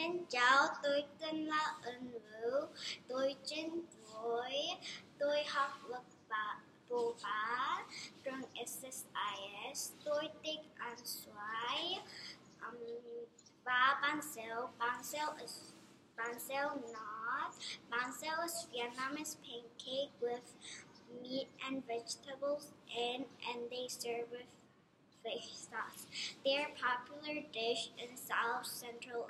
Xin chào, tôi tên là Ân Vũ, tôi trên tuổi, tôi học lớp ba, bộ ba trường SSIS, tôi thích ăn xoài um, và bánh xèo, bánh xèo is bánh xèo not, bánh xèo is Vietnamese pancake with meat and vegetables in, and they serve with fish sauce. They are popular dish in South Central